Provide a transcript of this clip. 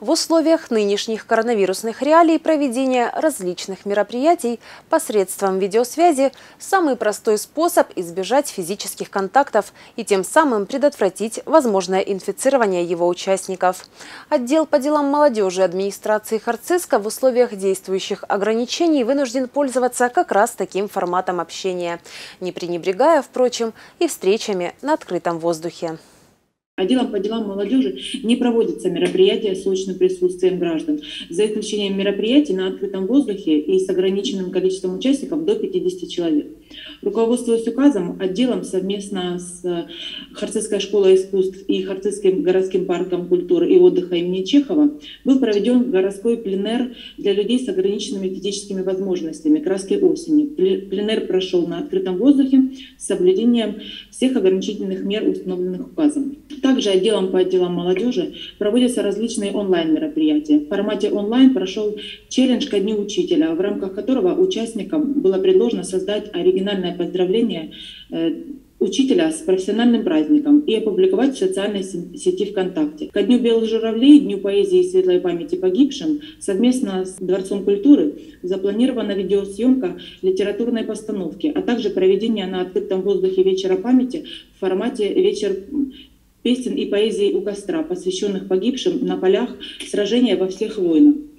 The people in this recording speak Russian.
В условиях нынешних коронавирусных реалий проведение различных мероприятий посредством видеосвязи – самый простой способ избежать физических контактов и тем самым предотвратить возможное инфицирование его участников. Отдел по делам молодежи администрации Харциска в условиях действующих ограничений вынужден пользоваться как раз таким форматом общения, не пренебрегая, впрочем, и встречами на открытом воздухе. Отделом по делам молодежи не проводятся мероприятия с очным присутствием граждан, за исключением мероприятий на открытом воздухе и с ограниченным количеством участников до 50 человек. Руководствуясь указом, отделом совместно с Харцизской школой искусств и Харцизским городским парком культуры и отдыха имени Чехова был проведен городской пленер для людей с ограниченными физическими возможностями «Краски осени». Пленер прошел на открытом воздухе с соблюдением всех ограничительных мер, установленных указом. Также отделом по отделам молодежи проводятся различные онлайн-мероприятия. В формате онлайн прошел челлендж ко Дню Учителя, в рамках которого участникам было предложено создать оригинальное поздравление э, учителя с профессиональным праздником и опубликовать в социальной сети ВКонтакте. Ко Дню Белых Журавлей, Дню поэзии и светлой памяти погибшим, совместно с Дворцом культуры запланирована видеосъемка литературной постановки, а также проведение на открытом воздухе вечера памяти в формате «Вечер песен и поэзии у костра, посвященных погибшим на полях сражения во всех войнах.